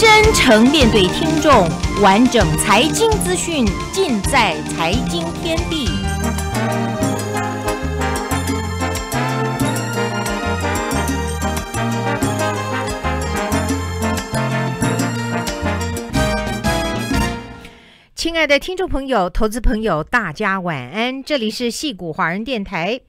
真诚面对听众，完整财经资讯尽在财经天地。亲爱的听众朋友、投资朋友，大家晚安！这里是戏谷华人电台。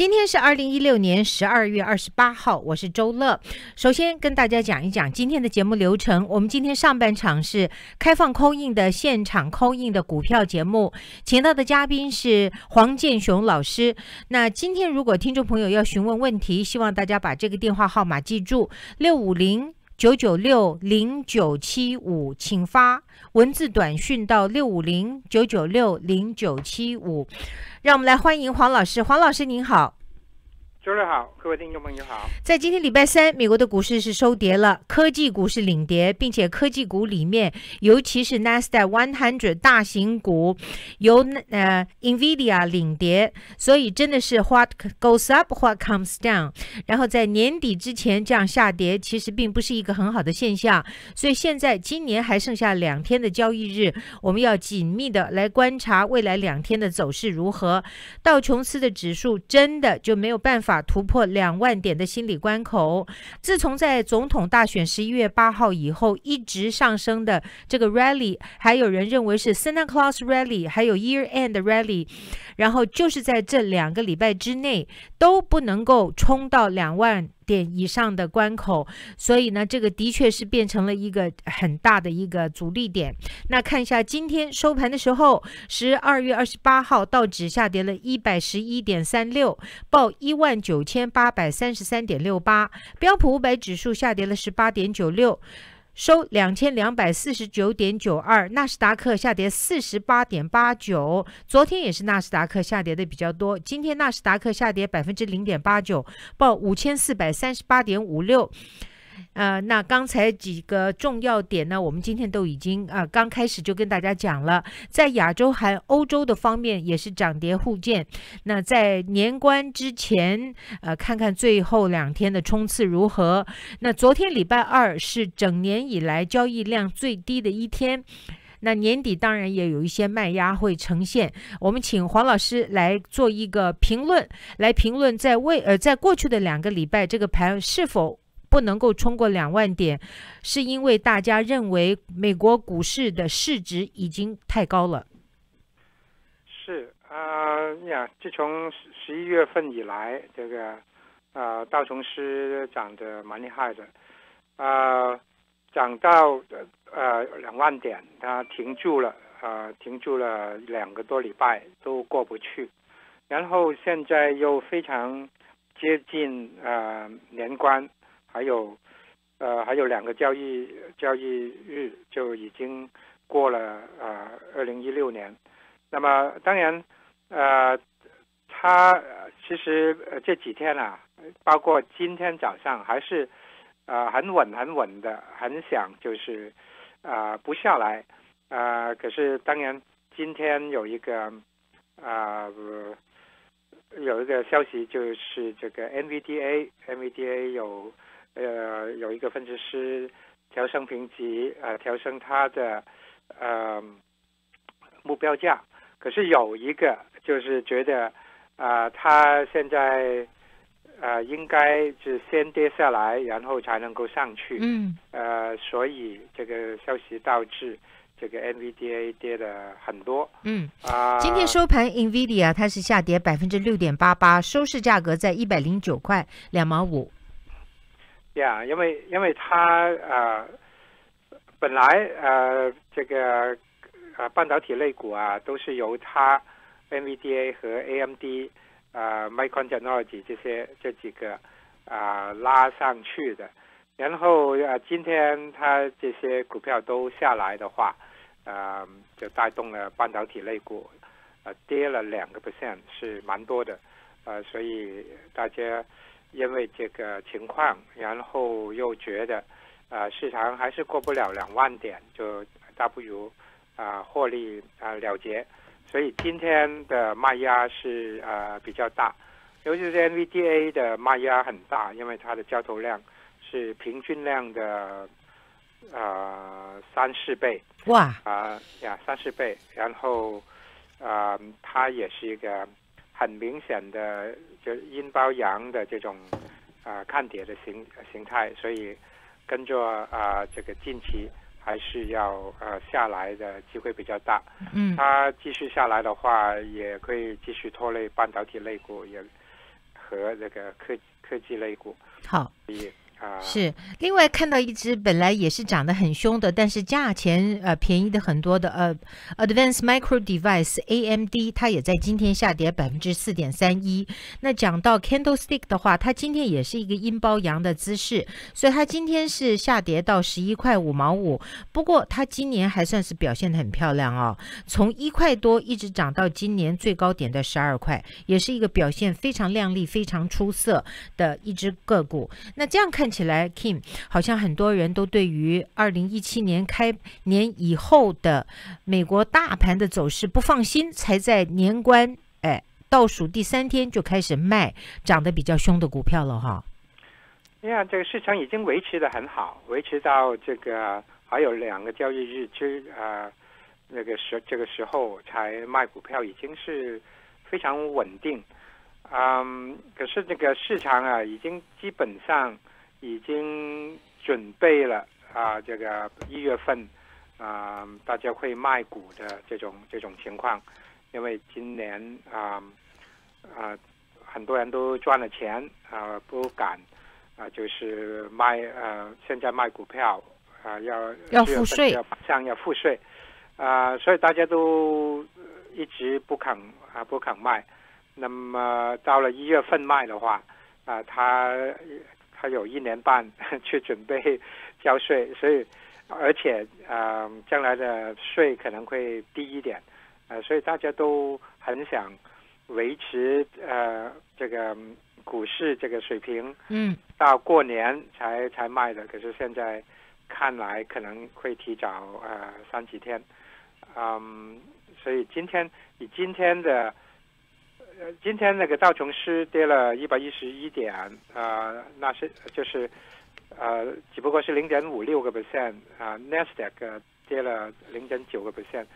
今天是二零一六年十二月二十八号，我是周乐。首先跟大家讲一讲今天的节目流程。我们今天上半场是开放扣印的现场扣印的股票节目，请到的嘉宾是黄建雄老师。那今天如果听众朋友要询问问题，希望大家把这个电话号码记住：六五零九九六零九七五，请发文字短讯到六五零九九六零九七五。让我们来欢迎黄老师，黄老师您好。周日好，各位听众朋友好。在今天礼拜三，美国的股市是收跌了，科技股是领跌，并且科技股里面，尤其是 Nasdaq One Hundred 大型股，由呃 Nvidia 领跌，所以真的是 What goes up, What comes down。然后在年底之前这样下跌，其实并不是一个很好的现象。所以现在今年还剩下两天的交易日，我们要紧密的来观察未来两天的走势如何。道琼斯的指数真的就没有办法。法突破两万点的心理关口。自从在总统大选十一月八号以后，一直上升的这个 rally，还有人认为是 Santa Claus rally，还有 Year End rally，然后就是在这两个礼拜之内都不能够冲到两万。点以上的关口，所以呢，这个的确是变成了一个很大的一个阻力点。那看一下今天收盘的时候，十二月二十八号，道指下跌了一百十一点三六，报一万九千八百三十三点六八，标普五百指数下跌了十八点九六。收两千两百四十九点九二，纳斯达克下跌四十八点八九。昨天也是纳斯达克下跌的比较多，今天纳斯达克下跌百分之零点八九，报五千四百三十八点五六。呃，那刚才几个重要点呢，我们今天都已经啊刚开始就跟大家讲了，在亚洲还欧洲的方面也是涨跌互见。那在年关之前，呃，看看最后两天的冲刺如何。那昨天礼拜二是整年以来交易量最低的一天，那年底当然也有一些卖压会呈现。我们请黄老师来做一个评论，来评论在未呃在过去的两个礼拜这个盘是否。不能够冲过两万点，是因为大家认为美国股市的市值已经太高了。是啊呀，自从十一月份以来，这个啊道琼斯涨得蛮厉害的，啊涨到呃两万点，它停住了，啊停住了两个多礼拜都过不去，然后现在又非常接近呃年关。还有，呃，还有两个交易交易日就已经过了，呃，二零一六年。那么当然，呃，它其实这几天啊，包括今天早上还是，呃，很稳很稳的，很想就是啊不下来，啊，可是当然今天有一个啊有一个消息就是这个 NVDA，NVDA 有。呃，有一个分析师调升评级，呃，调升他的呃目标价。可是有一个就是觉得，啊，他现在呃应该是先跌下来，然后才能够上去。嗯。呃，所以这个消息导致这个 NVDA 跌了很多。嗯。啊。今天收盘，NVIDIA 它是下跌百分之六点八八，收市价格在一百零九块两毛五。呀，因为因为它呃本来呃这个呃半导体类股啊都是由它 NVDA 和 AMD 呃 Micron Technology 这些这几个啊拉上去的，然后呃今天它这些股票都下来的话，呃就带动了半导体类股呃跌了两个 percent 是蛮多的，呃所以大家。因为这个情况，然后又觉得，呃，市场还是过不了两万点，就大不如啊获利啊了结。所以今天的卖压是呃比较大，尤其是 NVDA 的卖压很大，因为它的交投量是平均量的呃三四倍。哇，啊呀三四倍，然后啊、它也是一个很明显的就阴包阳的这种啊、看跌的形形态，所以跟着啊、这个近期还是要呃下来的机会比较大。嗯它继续下来的话，也可以继续拖累半导体类股，也和这个科科技类股。好。所以是，另外看到一只本来也是涨得很凶的，但是价钱呃便宜的很多的呃，Advanced Micro Device AMD，它也在今天下跌百分之四点三一。那讲到 Candlestick 的话，它今天也是一个阴包阳的姿势，所以它今天是下跌到十一块五毛五。不过它今年还算是表现得很漂亮哦，从一块多一直涨到今年最高点的十二块，也是一个表现非常亮丽、非常出色的一只个股。那这样看起来，Kim 好像很多人都对于二零一七年开年以后的美国大盘的走势不放心，才在年关哎倒数第三天就开始卖涨得比较凶的股票了哈。你看这个市场已经维持的很好，维持到这个还有两个交易日之呃那个时这个时候才卖股票，已经是非常稳定。嗯，可是这个市场啊，已经基本上已经准备了啊，这个一月份啊，大家会卖股的这种这种情况，因为今年啊啊很多人都赚了钱啊，不敢啊，就是卖呃，现在卖股票啊，要要付税。要马上要付税。啊，所以大家都一直不肯啊不肯卖。那么到了一月份卖的话，啊，他他有一年半 去准备交税，所以而且啊、呃将来的税可能会低一点，呃，所以大家都很想维持呃这个股市这个水平，嗯。到过年才才卖的，可是现在看来可能会提早呃三几天，嗯，所以今天以今天的呃今天那个道琼斯跌了一百一十一点，呃，那是就是呃只不过是零点五六个 percent 啊，NASDAQ 跌了零点九个 percent，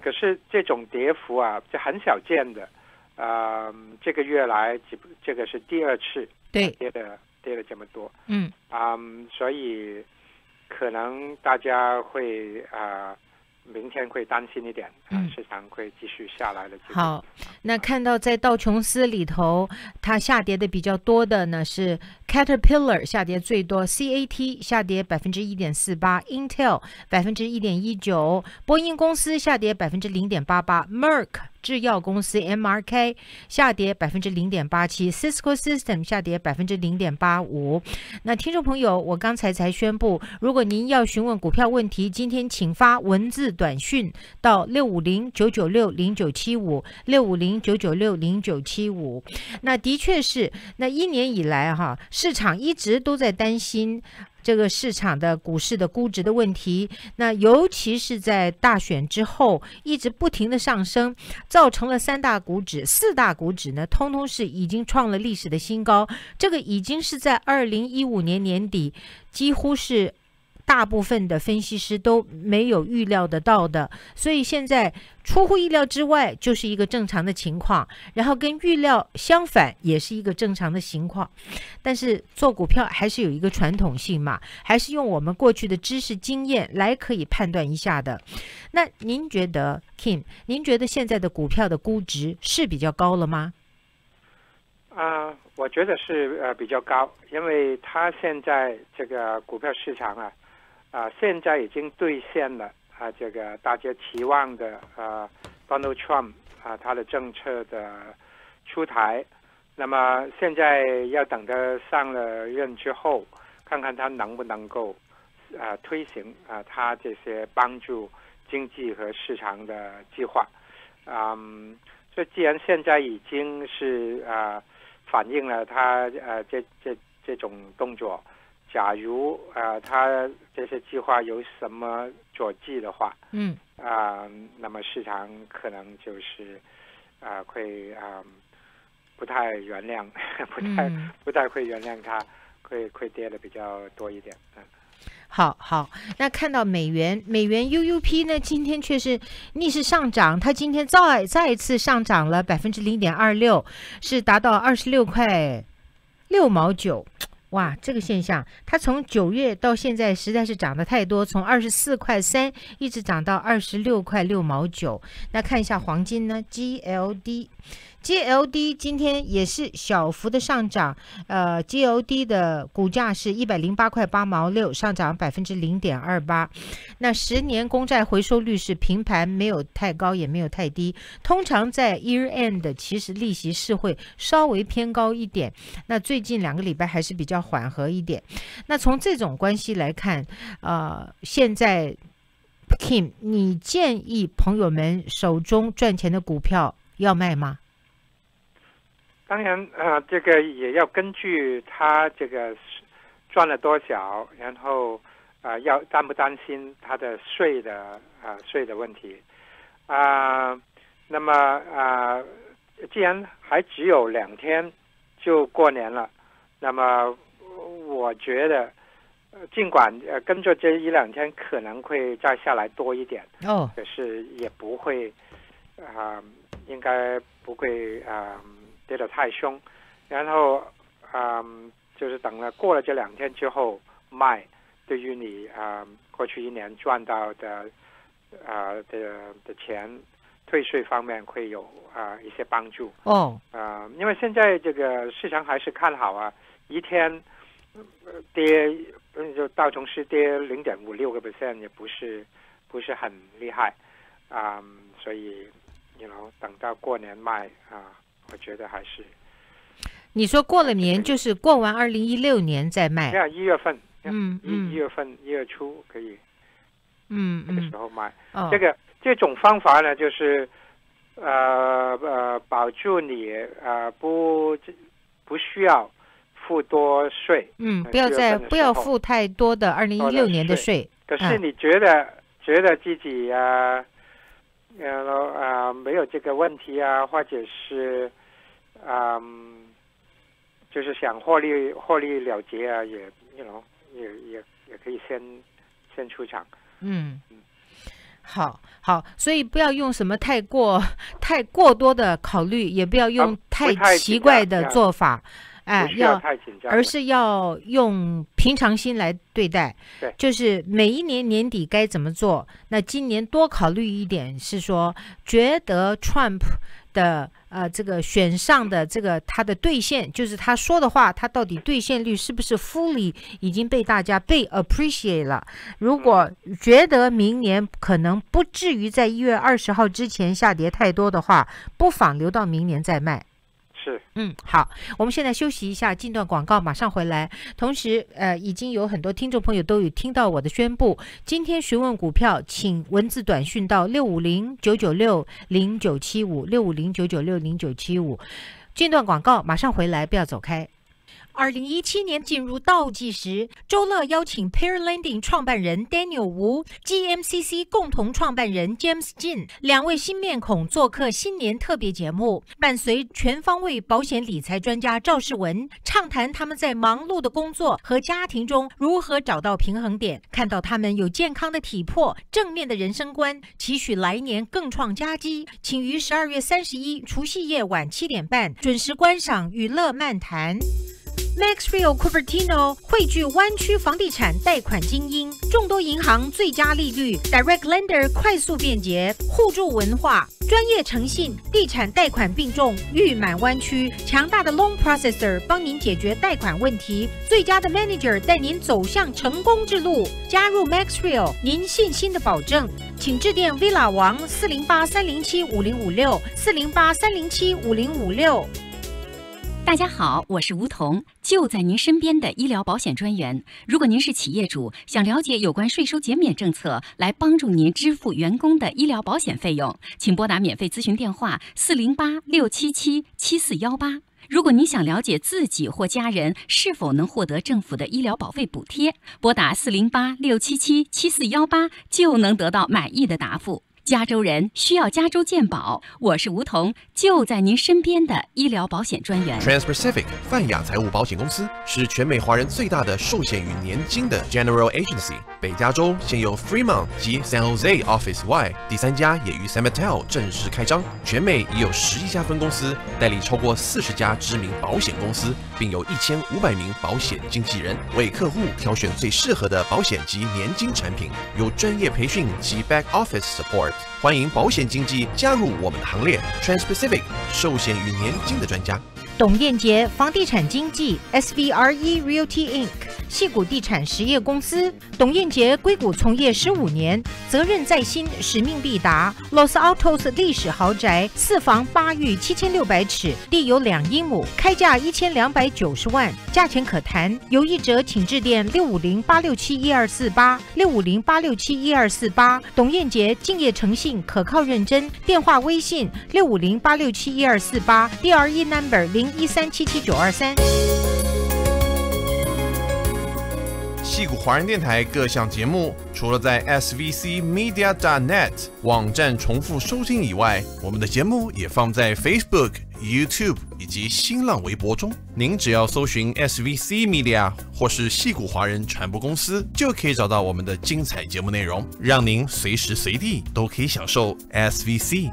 可是这种跌幅啊，这很少见的。呃，这个月来，只不这个是第二次对，跌的跌了这么多，嗯。嗯，所以可能大家会啊、呃明天会担心一点，啊嗯市场会继续下来的机会。好，那看到在道琼斯里头，它下跌的比较多的呢是 Caterpillar 下跌最多，CAT 下跌百分之一点四八，Intel 百分之一点一九，波音公司下跌百分之零点八八，Merck 制药公司 MRK 下跌百分之零点八七，Cisco System 下跌百分之零点八五。那听众朋友，我刚才才宣布，如果您要询问股票问题，今天请发文字短讯到六五零九九六零九七五六五零九九六零九七五。那的确是，那一年以来哈，市场一直都在担心。这个市场的股市的估值的问题，那尤其是在大选之后，一直不停的上升，造成了三大股指、四大股指呢，通通是已经创了历史的新高。这个已经是在二零一五年年底，几乎是大部分的分析师都没有预料得到的，所以现在出乎意料之外，就是一个正常的情况，然后跟预料相反，也是一个正常的情况。但是做股票还是有一个传统性嘛，还是用我们过去的知识经验来可以判断一下的。那您觉得，Kim，您觉得现在的股票的估值是比较高了吗？啊、我觉得是呃比较高，因为它现在这个股票市场啊，啊、现在已经兑现了啊、这个大家期望的啊 Donald Trump 啊、他的政策的出台，那么现在要等他上了任之后，看看他能不能够啊、推行啊、他这些帮助经济和市场的计划，嗯，所以既然现在已经是啊。反映了他呃这这这种动作。假如呃他这些计划有什么佐剂的话，嗯啊、那么市场可能就是啊、会啊、不太原谅，不太、嗯。不太会原谅它，会会跌的比较多一点。嗯，好好，那看到美元，美元 UUP 呢，今天却是逆势上涨，它今天再再一次上涨了百分之零点二六，是达到二十六块六毛九。哇，这个现象，它从九月到现在实在是涨得太多，从二十四块三一直涨到二十六块六毛九。那看一下黄金呢？GLD。GLD 今天也是小幅的上涨，呃，GLD 的股价是一百零八块八毛六，上涨百分之零点二八。那十年公债回收率是平盘，没有太高，也没有太低。通常在 year end，其实利息是会稍微偏高一点。那最近两个礼拜还是比较缓和一点。那从这种关系来看，呃，现在 Kim，你建议朋友们手中赚钱的股票要卖吗？当然，呃，这个也要根据他这个赚了多少，然后啊，要担不担心他的税的啊税的问题啊。那么啊，既然还只有两天就过年了，那么我觉得，尽管呃跟着这一两天可能会再下来多一点哦，可是也不会啊，应该不会啊。跌得太凶，然后，嗯，就是等了过了这两天之后卖，对于你啊过去一年赚到的啊的的钱退税方面会有啊一些帮助哦啊，因为现在这个市场还是看好啊，一天跌就道琼斯跌零点五六个 percent 也不是不是很厉害啊，所以你 know 等到过年卖啊。我觉得还是，你说过了年就是过完二零一六年再卖，这样一月份，嗯嗯，一月份一月初可以，嗯那个时候卖。哦，这个这种方法呢，就是呃呃，保住你呃不不需要付多税，嗯，不要再不要付太多的二零一六年的税。可是你觉得觉得自己啊，呃啊没有这个问题啊，或者是。嗯，就是想获利获利了结啊，也，you know，也也也可以先先出场。嗯嗯，好，好，所以不要用什么太过太过多的考虑，也不要用太奇怪的做法，哎，要而是要用平常心来对待。对，就是每一年年底该怎么做，那今年多考虑一点，是说觉得 Trump 的。呃，这个选上的这个他的兑现，就是他说的话，他到底兑现率是不是 fully 已经被大家被 appreciate 了？如果觉得明年可能不至于在一月二十号之前下跌太多的话，不妨留到明年再卖。是，嗯，好，我们现在休息一下，进段广告，马上回来。同时，呃，已经有很多听众朋友都有听到我的宣布。今天询问股票，请文字短讯到六五零九九六零九七五六五零九九六零九七五。进段广告，马上回来，不要走开。二零一七年进入倒计时，周乐邀请 Pair Lending 创办人 Daniel Wu、GMCC 共同创办人 James Jin 两位新面孔做客新年特别节目，伴随全方位保险理财专家赵世文畅谈他们在忙碌的工作和家庭中如何找到平衡点，看到他们有健康的体魄、正面的人生观，期许来年更创佳绩。请于十二月三十一除夕夜晚七点半准时观赏娱乐漫谈。Maxfield Cupertino 汇聚湾区房地产贷款精英，众多银行最佳利率，Direct Lender 快速便捷，互助文化，专业诚信，地产贷款并重，誉满湾区，强大的 Loan Processor 帮您解决贷款问题，最佳的 Manager 带您走向成功之路。加入 Maxfield，您信心的保证，请致电 Villa 王四零八三零七五零五六四零八三零七五零五六。大家好，我是吴桐，就在您身边的医疗保险专员。如果您是企业主，想了解有关税收减免政策，来帮助您支付员工的医疗保险费用，请拨打免费咨询电话四零八六七七七四幺八。如果您想了解自己或家人是否能获得政府的医疗保费补贴，拨打四零八六七七七四幺八就能得到满意的答复。加州人需要加州健保，我是吴桐，就在您身边的医疗保险专员。Trans-Pacific 泛亚财务保险公司是全美华人最大的寿险与年金的 General Agency。北加州现有 Fremont 及 San Jose Office 外，第三家也于 San Mateo 正式开张。全美已有十一家分公司，代理超过四十家知名保险公司，并有一千五百名保险经纪人为客户挑选最适合的保险及年金产品，有专业培训及 Back Office Support。欢迎保险经纪加入我们的行列，Trans-Pacific 寿险与年金的专家。董燕杰房地产经纪 SVRE Realty Inc. 戏谷地产实业公司，董燕杰硅谷从业十五年，责任在心，使命必达。Los Altos 历史豪宅，四房八浴，七千六百尺，地有两英亩，开价一千两百九十万，价钱可谈。有意者请致电六五零八六七一二四八六五零八六七一二四八。董燕杰敬业诚信，可靠认真。电话、微信六五零八六七一二四八，DRE number 零一三七七九二三。戏谷华人电台各项节目，除了在 SVC Media net 网站重复收听以外，我们的节目也放在 Facebook、YouTube 以及新浪微博中。您只要搜寻 SVC Media 或是戏谷华人传播公司，就可以找到我们的精彩节目内容，让您随时随地都可以享受 SVC。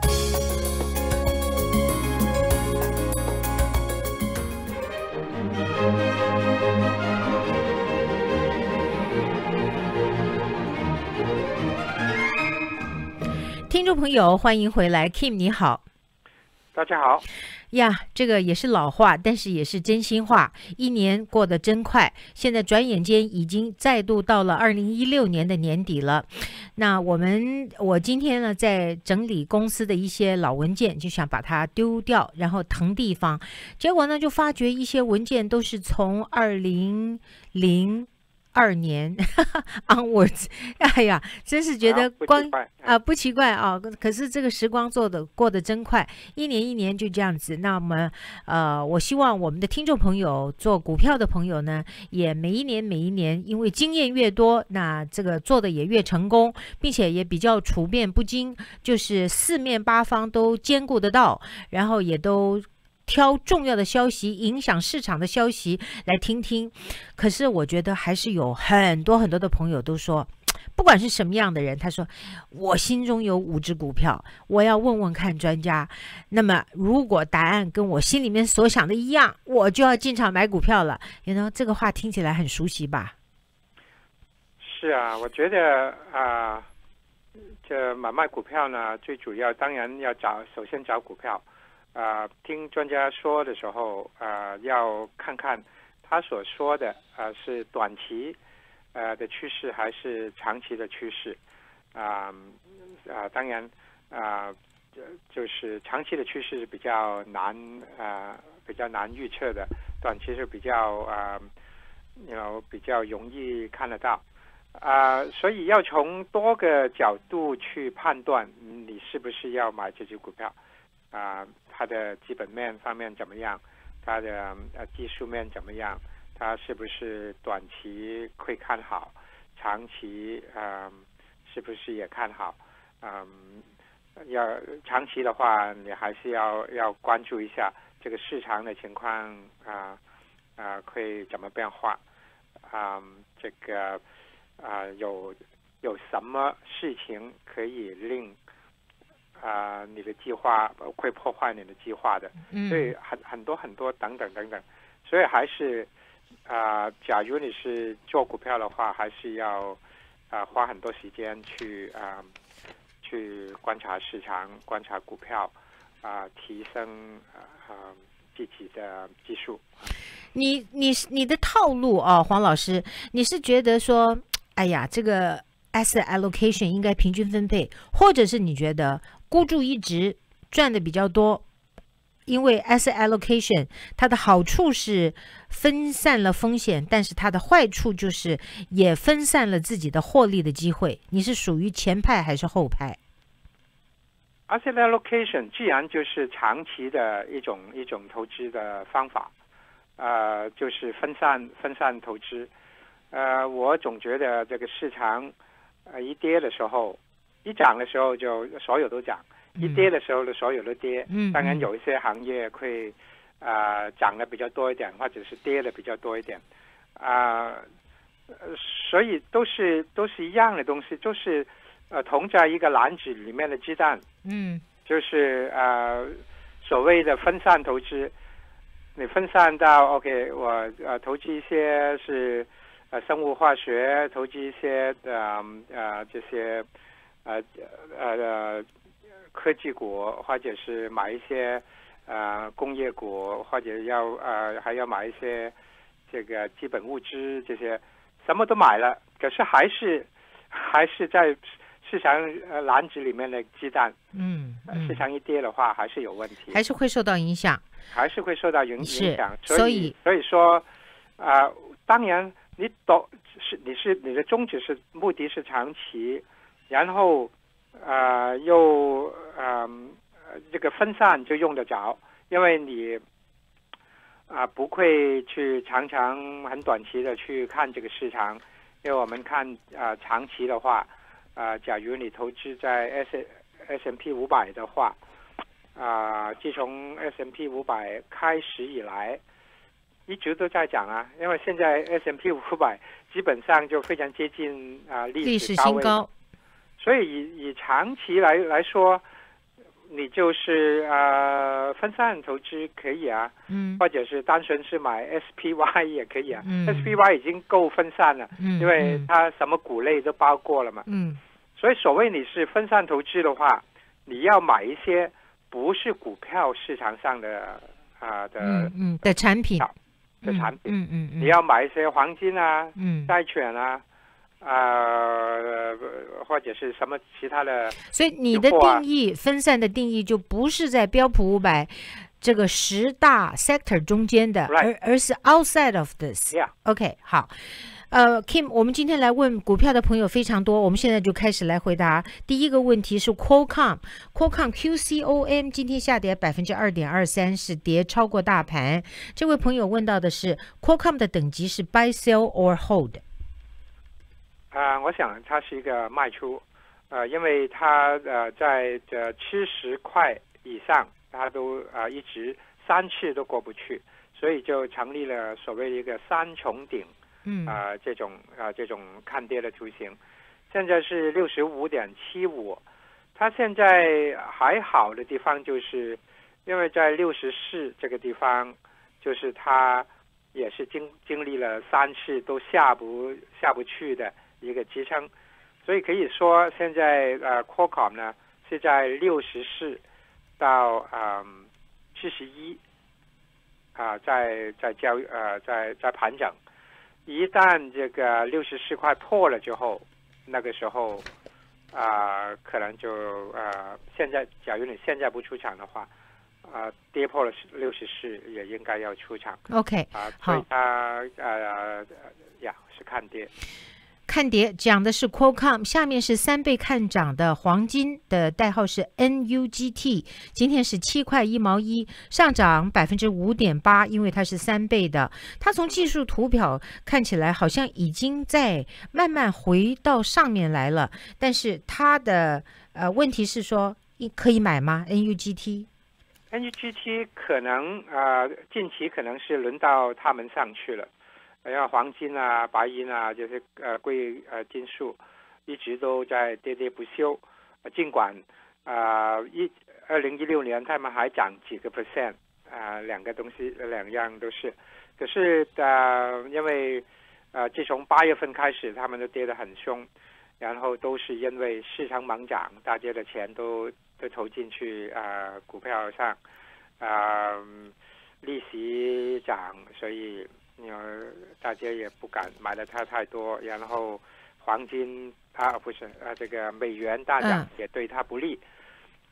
听众朋友，欢迎回来，Kim 你好大家好，呀。这个也是老话，但是也是真心话。一年过得真快，现在转眼间已经再度到了二零一六年的年底了。那我们我今天呢，在整理公司的一些老文件，就想把它丢掉，然后腾地方。结果呢，就发觉一些文件都是从二零零二年 onwards。哎呀，真是觉得光怪啊，不奇怪啊。可可是这个时光做的过得真快，一年一年就这样子。那么，呃，我希望我们的听众朋友做股票的朋友呢，也每一年每一年，因为经验越多，那这个做的也越成功，并且也比较处变不惊，就是四面八方都兼顾得到，然后也都。挑重要的消息、影响市场的消息来听听，可是我觉得还是有很多很多的朋友都说，不管是什么样的人，他说我心中有五只股票，我要问问看专家。那么如果答案跟我心里面所想的一样，我就要进场买股票了。you know 这个话听起来很熟悉吧？是啊，我觉得啊、这买卖股票呢，最主要当然要找，首先找股票。啊、听专家说的时候，啊、要看看他所说的啊、是短期呃的趋势还是长期的趋势。啊、啊、当然啊、就就是长期的趋势是比较难啊、比较难预测的，短期是比较啊，有比较容易看得到。啊、所以要从多个角度去判断你是不是要买这只股票。啊、它的基本面方面怎么样？它的呃技术面怎么样？它是不是短期会看好？长期嗯、是不是也看好？嗯，要长期的话，你还是要要关注一下这个市场的情况啊啊、会怎么变化？啊、这个啊、有有什么事情可以令啊、你的计划呃会破坏你的计划的？嗯所以很很多很多等等等等，所以还是啊、假如你是做股票的话，还是要啊、花很多时间去啊、去观察市场、观察股票啊、提升啊、啊自己的技术。你你你的套路哦，黄老师，你是觉得说，哎呀，这个 asset allocation 应该平均分配，或者是你觉得孤注一掷赚的比较多？因为 asset allocation 它的好处是分散了风险，但是它的坏处就是也分散了自己的获利的机会。你是属于前派还是后派？asset allocation 既然就是长期的一种一种投资的方法，呃，就是分散分散投资。呃，我总觉得这个市场呃一跌的时候，一涨的时候就所有都涨，一嗯跌的时候呢所有都跌。嗯嗯当然有一些行业会啊、呃涨的比较多一点，或者是跌的比较多一点。啊、呃所以都是都是一样的东西，就是呃同在一个篮子里面的鸡蛋，嗯。就是呃所谓的分散投资。你分散到 OK，我呃投资一些是呃生物化学，投资一些呃呃这些呃呃呃科技股，或者是买一些呃工业股，或者要呃还要买一些这个基本物资这些，什么都买了，可是还是还是在市场呃篮子里面的鸡蛋，嗯市，场一跌的话还是有问题。还是会受到影响。还是会受到影影响，所以所以说，啊、当然你懂是你是你的宗旨是目的是长期，然后呃又嗯、呃这个分散就用得着，因为你啊、不会去常常很短期的去看这个市场，因为我们看啊、长期的话，啊、假如你投资在 S S M P 五百的话。啊、自从 S M P 五百开始以来，一直都在涨啊。因为现在 S M P 五百基本上就非常接近啊、历历史史高位，新高。所以以以长期来来说，你就是呃分散投资可以啊，嗯。或者是单纯是买 S P Y 也可以啊。嗯。S P Y 已经够分散了，嗯，因为嗯它什么股类都包括了嘛。嗯。所以所谓你是分散投资的话，你要买一些不是股票市场上的啊、的、嗯嗯的产品。好的产品，嗯嗯嗯，你要买一些黄金啊、嗯，债券啊，呃，或者是什么其他的，所以你的定义分散的定义就不是在标普五百这个十大 sector 中间的而而是 outside of this。Yeah OK，好。呃，Kim，我们今天来问股票的朋友非常多，我们现在就开始来回答。第一个问题是 Qualcomm，Qualcomm QCOM 今天下跌百分之二点二三，是跌超过大盘。这位朋友问到的是 Qualcomm 的等级是 Buy、Sell or Hold？啊、我想它是一个卖出，呃，因为它呃在这七十块以上，它都啊、一直三次都过不去，所以就成立了所谓一个三重顶。嗯啊、这种啊、这种看跌的图形，现在是六十五点七五，它现在还好的地方就是，因为在六十四这个地方，就是它也是经经历了三次都下不下不去的一个支撑，所以可以说现在呃 Qualcomm 呢是在六十四到嗯七十一啊，在在交呃在在盘整。一旦这个六十四块破了之后，那个时候啊、可能就呃，现在假如你现在不出场的话，啊、跌破了六十四也应该要出场，OK，啊、好所以它呃呀是看跌。看跌讲的是 Qualcomm，下面是三倍看涨的黄金的代号是 NUGT，今天是七块一毛一，上涨百分之五点八，因为它是三倍的。它从技术图表看起来好像已经在慢慢回到上面来了，但是它的呃问题是说，一可以买吗？NUGT？NGT 可能呃近期可能是轮到他们上去了，因为黄金啊、白银啊这些呃贵呃金属一直都在跌跌不休，尽管啊一二零一六年他们还涨几个 percent 啊两个东西两样都是，可是呃因为呃自从八月份开始他们都跌得很凶，然后都是因为市场猛涨，大家的钱都都投进去啊、呃股票上，啊、利息涨，所以呃大家也不敢买的太太多，然后黄金啊不是啊这个美元大涨嗯。也对它不利，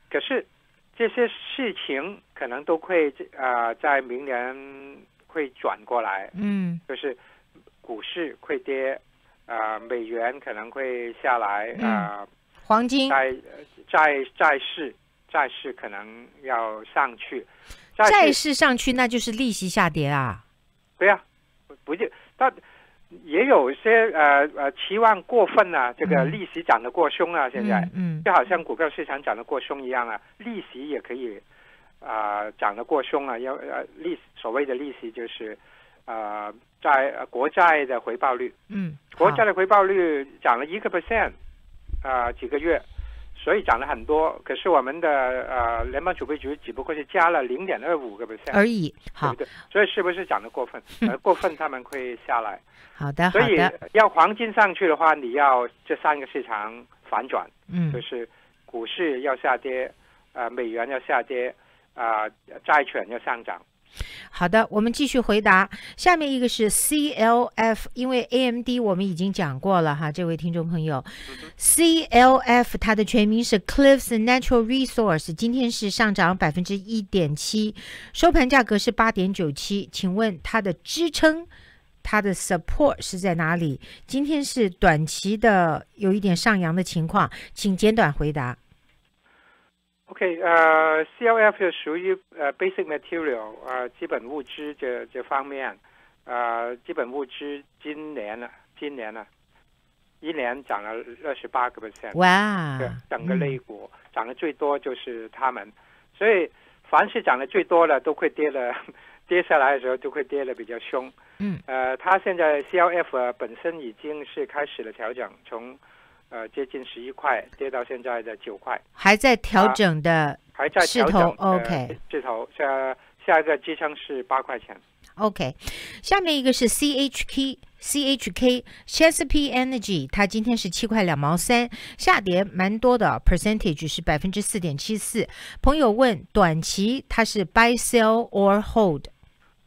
可是这些事情可能都会啊、呃在明年会转过来，嗯。就是股市会跌，啊、美元可能会下来嗯。啊。黄金。债债债市债市可能要上去，债市市上去，那就是利息下跌啊。对呀、不就但也有一些呃呃期望过分啊，这个嗯。利息涨得过凶啊，现在、嗯嗯。就好像股票市场涨得过凶一样啊，利息也可以啊、涨得过凶啊，要呃利所谓的利息就是呃债呃国债的回报率，嗯，国债的回报率涨了一个 percent 啊几个月。所以涨了很多，可是我们的呃联邦储备局只不过是加了零点二五个 percent，而已。对好不对？所以是不是涨得过分？呃，过分他们会下来。好的好所以，要黄金上去的话，你要这三个市场反转，嗯就是股市要下跌，呃，美元要下跌，啊、债券要上涨。好的，我们继续回答。下面一个是 CLF，因为 AMD 我们已经讲过了哈，这位听众朋友，CLF 它的全名是 Cliffs Natural Resource，今天是上涨百分之一点七，收盘价格是八点九七，请问它的支撑？它的 support 是在哪里？今天是短期的有一点上扬的情况，请简短回答。OK，呃，CLF 是属于呃 basic material 呃基本物资这这方面，呃基本物资今年呢，今年呢，一年涨了二十八个 percent。哇对，，整个嗯类股涨得最多就是他们，所以凡是涨得最多的都会跌的，跌下来的时候都会跌得比较凶。嗯，呃，它现在 CLF 呃本身已经是开始了调整，从呃接近十一块跌到现在的九块，还在调整的。还在势头调整。呃 OK 势头下下一个支撑是八块钱。OK，下面一个是 CHK CHK Chesapeake Energy，它今天是七块两毛三，下跌蛮多的，percentage 是百分之四点七四。朋友问，短期它是 buy sell or hold？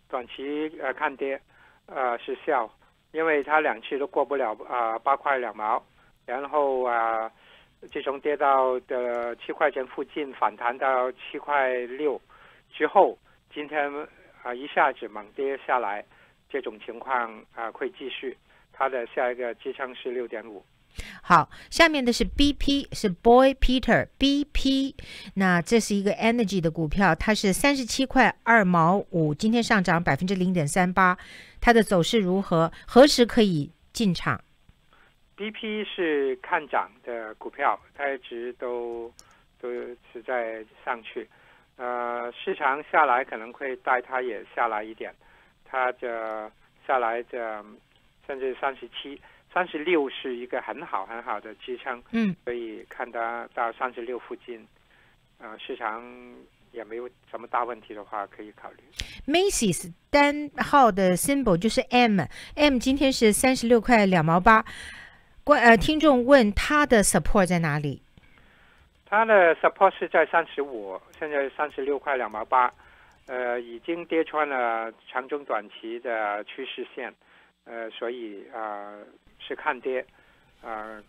短期呃看跌，呃是笑，因为它两次都过不了啊八、块两毛，然后啊、自从跌到的七块钱附近反弹到七块六之后，今天啊、一下子猛跌下来，这种情况啊、会继续，它的下一个支撑是六点五。好，下面的是 BP，是 Boy Peter BP，那这是一个 energy 的股票，它是三十七块二毛五，今天上涨百分之零点三八，它的走势如何？何时可以进场？BP 是看涨的股票，它一直都都是在上去，呃，市场下来可能会带它也下来一点，它的下来的甚至三十七、三十六是一个很好很好的支撑，嗯，所以看它到三十六附近，呃，市场也没有什么大问题的话，可以考虑。Macy's 单号的 symbol 就是 M，M 今天是三十六块两毛八。关呃，听众问他的 support 在哪里？他的 support 是在三十五，现在三十六块两毛八，呃，已经跌穿了长中短期的趋势线，呃，所以啊、呃、是看跌，呃，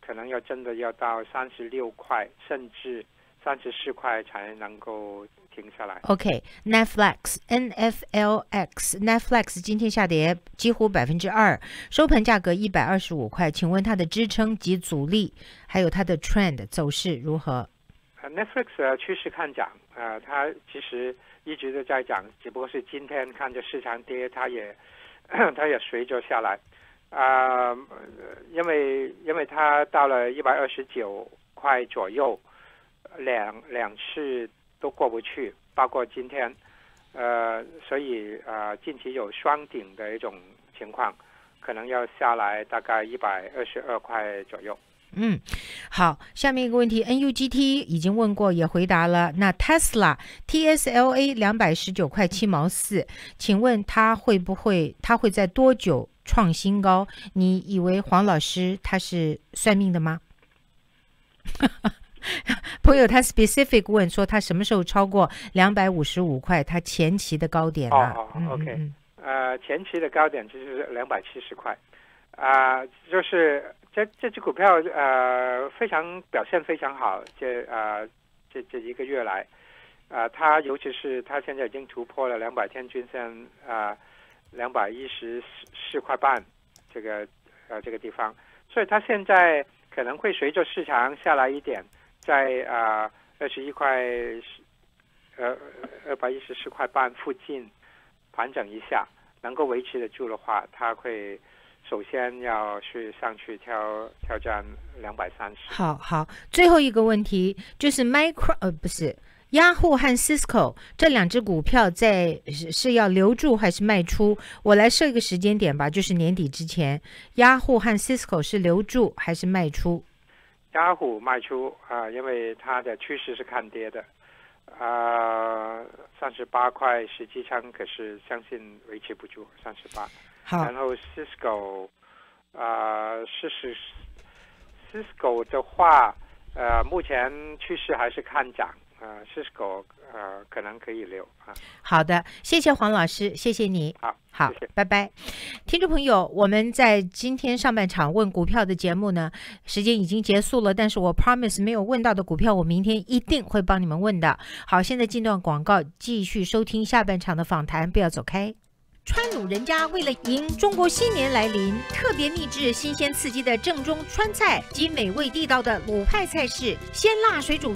可能要真的要到三十六块，甚至三十四块才能够停下来。OK，Netflix NFLX Netflix 今天下跌几乎百分之二，收盘价格一百二十五块。请问它的支撑及阻力，还有它的 trend 走势如何？呃 Netflix 的趋势看涨，呃，它其实一直都在涨，只不过是今天看着市场跌，它也 它也随着下来，啊、呃，因为因为它到了一百二十九块左右，两两次都过不去，包括今天，呃，所以呃近期有双顶的一种情况，可能要下来大概一百二十二块左右。嗯，好，下面一个问题，NUGT 已经问过，也回答了。那 Tesla TSLA 两百十九块七毛四，请问它会不会，它会在多久创新高？你以为黄老师他是算命的吗？朋友他 specific 问说他什么时候超过两百五十五块，他前期的高点啊？哦 OK 嗯。呃，前期的高点就是两百七十块，啊、就是这这只股票呃非常表现非常好，这呃这这一个月来，啊、它尤其是它现在已经突破了两百天均线啊两百一十四块半这个呃这个地方，所以它现在可能会随着市场下来一点，在啊二十一块呃二百一十四块半附近。盘整一下，能够维持得住的话，它会首先要去上去挑挑战两百三十。好好，最后一个问题就是 Micro 呃不是雅虎和 Cisco 这两只股票在是是要留住还是卖出？我来设一个时间点吧，就是年底之前雅虎和 Cisco 是留住还是卖出？雅虎卖出啊、因为它的趋势是看跌的，啊、三十八块实际上可是相信维持不住三十八。好。然，后 Cisco，啊，是是 Cisco 的话，呃，目前趋势还是看涨，呃，Cisco 呃可能可以留啊。好的，谢谢黄老师，谢谢你。好，好谢谢，拜拜，听众朋友，我们在今天上半场问股票的节目呢，时间已经结束了，但是我 promise 没有问到的股票，我明天一定会帮你们问的。好，现在进段广告，继续收听下半场的访谈，不要走开。川鲁人家为了迎中国新年来临，特别秘制新鲜刺激的正宗川菜及美味地道的鲁派菜式，鲜辣水煮